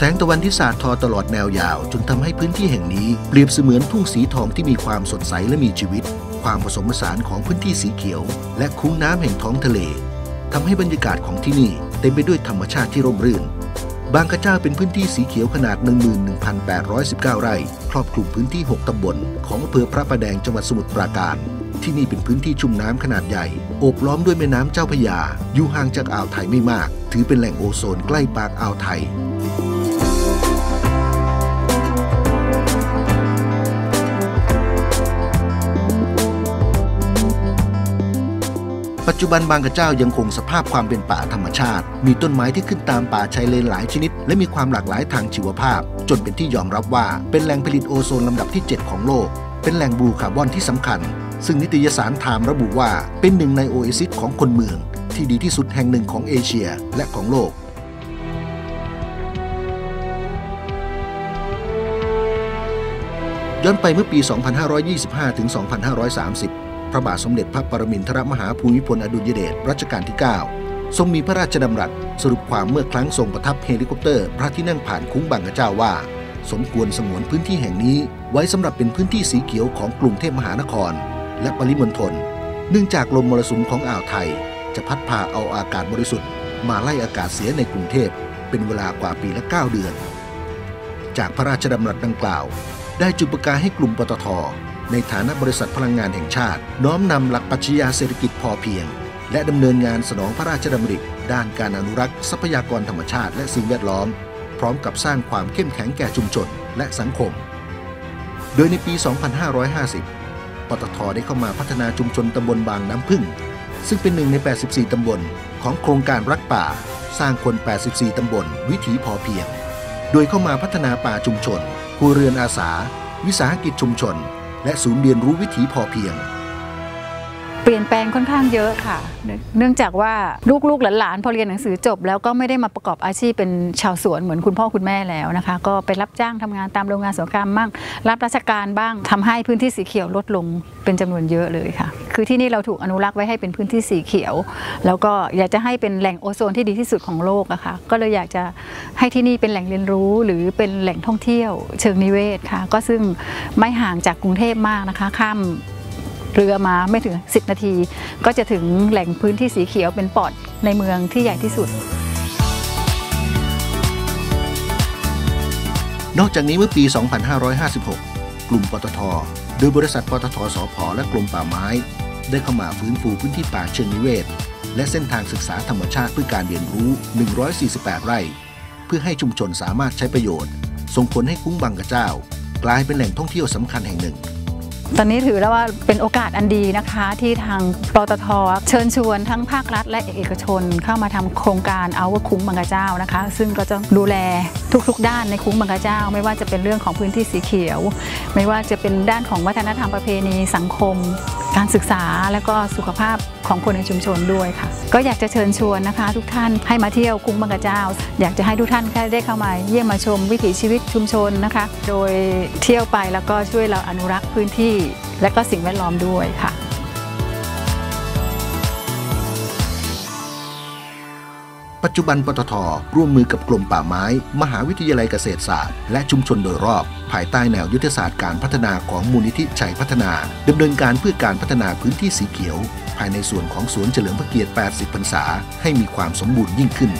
แสงตะวันที่สาดทอตลอดแนวยาวจนทำให้พื้นที่แห่งนี้เปรียบเสมือนทุ่งสีทองที่มีความสดใสและมีชีวิต ความผสมผสานของพื้นที่สีเขียว และคุ้งน้ำแห่งท้องทะเลทำให้บรรยากาศของที่นี่เต็มไปด้วยธรรมชาติที่ร่มรื่น บางกระเจ้าเป็นพื้นที่สีเขียวขนาด 11,819 ไร่ ครอบคลุมพื้นที่ 6 ตำบล ของอำเภอพระประแดงจังหวัดสมุทรปราการ ที่นี่เป็นพื้นที่ชุ่มน้ำขนาดใหญ่ โอบล้อมด้วยแม่น้ำเจ้าพระยา อยู่ห่างจากอ่าวไทยไม่มาก ถือเป็นแหล่งโอโซนใกล้ปากอ่าวไทย ปัจจุบันบางกระเจ้ายังคงสภาพความเป็นป่าธรรมชาติ มีต้นไม้ที่ขึ้นตามป่าชายเลนหลายชนิด และมีความหลากหลายทางชีวภาพ จนเป็นที่ยอมรับว่าเป็นแหล่งผลิตโอโซนลำดับที่ 7 ของโลก เป็นแหล่งบลูคาร์บอนที่สำคัญ ซึ่งนิตยสารไทม์ระบุว่าเป็นหนึ่งในโอเอซิสของคนเมือง ที่ดีที่สุดแห่งหนึ่งของเอเชียและของโลกย้อนไปเมื่อปี 2525 ถึง 2530 พระบาทสมเด็จพระปรมินทรมหาภูมิพลอดุลยเดชรัชกาลที่ 9 ทรงมีพระราชดำรัสสรุปความเมื่อครั้งทรงประทับเฮลิคอปเตอร์พระที่นั่งผ่านคุ้งบางกระเจ้าว่า สมควรสงวนพื้นที่แห่งนี้ ไว้สำหรับเป็นพื้นที่สีเขียวของกรุงเทพมหานคร และปริมณฑลเนื่องจากลมมรสุมของอ่าวไทย จะพัดพาเอาอากาศบริสุทธิ์ มาไล่อากาศเสียในกรุงเทพเป็นเวลากว่าปีละ 9 เดือน จากพระราชดำรัสดังกล่าว ได้จุดประกายให้กลุ่มปตท ในฐานะบริษัทพลังงานแห่งชาติ น้อมนำหลักปัชญาเศรษฐกิจพอเพียง และดำเนินงานสนองพระราชดำริ ด้านการอนุรักษ์ทรัพยากรธรรมชาติและสิ่งแวดล้อม พร้อมกับสร้างความเข้มแข็งแก่ชุมชนและสังคม โดยในปี 2550 ปตทได้เข้ามาพัฒนาชุมชนตำบลบางน้ำพึ่ง ซึ่งเป็นหนึ่งใน 84 ตำบลของโครงการรักป่า สร้างคน 84 ตำบล วิถีพอเพียง โดยเข้ามาพัฒนาป่าชุมชนครัวเรือนอาสา วิสาหกิจชุมชน และศูนย์เรียนรู้วิถีพอเพียง ปลี่ยนแปลงค่อนข้างเยอะค่ะ เนื่องจากว่าลูกๆหลานๆพอเรียนหนังสือจบ แล้วก็ไม่ได้มาประกอบอาชีพเป็นชาวสวนเหมือนคุณพ่อคุณแม่แล้วนะคะ ก็ไปรับจ้างทำงานตามโรงงานอุตสาหกรรมบ้างรับราชการบ้างทำให้พื้นที่สีเขียวลดลงเป็นจำนวนเยอะเลยค่ะ คือที่นี่เราถูกอนุรักษ์ไว้ให้เป็นพื้นที่สีเขียว แล้วก็อยากจะให้เป็นแหล่งโอโซนที่ดีที่สุดของโลกอะค่ะก็เลยอยากจะให้ที่นี่เป็นแหล่งเรียนรู้หรือเป็นแหล่งท่องเที่ยว เชิงนิเวศค่ะ ก็ซึ่งไม่ห่างจากกรุงเทพมากนะคะ ข้าม เรือมาไม่ถึง 10 นาที ก็จะถึงแหล่งพื้นที่สีเขียวเป็นปอดในเมืองที่ใหญ่ที่สุด นอกจากนี้เมื่อปี 2556 กลุ่มปตท โดยบริษัทปตทสพและกรมป่าไม้ ได้เข้ามาฟื้นฟูพื้นที่ป่าเชิงนิเวศ และเส้นทางศึกษาธรรมชาติเพื่อการเรียนรู้ 148 ไร่ เพื่อให้ชุมชนสามารถใช้ประโยชน์ ส่งผลให้คุ้งบางกระเจ้า กลายเป็นแหล่งท่องเที่ยวสำคัญแห่งหนึ่ง ตอนนี้ถือแล้วว่าเป็นโอกาสอันดีนะคะที่ทางปตทเชิญชวนทั้งภาครัฐและเอกชนเข้ามาทำโครงการเอาว่าคุ้มบางกะเจ้านะคะ ซึ่งก็จะดูแลทุกๆ ด้านในคุ้มบางกะเจ้า ไม่ว่าจะเป็นเรื่องของพื้นที่สีเขียว ไม่ว่าจะเป็นด้านของวัฒนธรรมประเพณีสังคม การศึกษาและก็สุขภาพของคนในชุมชนด้วยค่ะ ก็อยากจะเชิญชวนนะคะ ทุกท่านให้มาเที่ยวคุ้งบางกระเจ้า อยากจะให้ทุกท่านแค่ได้เข้ามาเยี่ยมมาชมวิถีชีวิตชุมชนนะคะ โดยเที่ยวไปแล้วก็ช่วยเราอนุรักษ์พื้นที่ และก็สิ่งแวดล้อมด้วยค่ะ ปัจจุบันปตทร่วมมือกับกรมป่าไม้ มหาวิทยาลัยเกษตรศาสตร์ และชุมชนโดยรอบ ภายใต้แนวยุทธศาสตร์การพัฒนาของมูลนิธิชัยพัฒนาดำเนินการเพื่อการพัฒนาพื้นที่สีเขียว ภายในส่วนของสวนเฉลิมพระเกียรติ 80 พรรษา ให้มีความสมบูรณ์ยิ่งขึ้น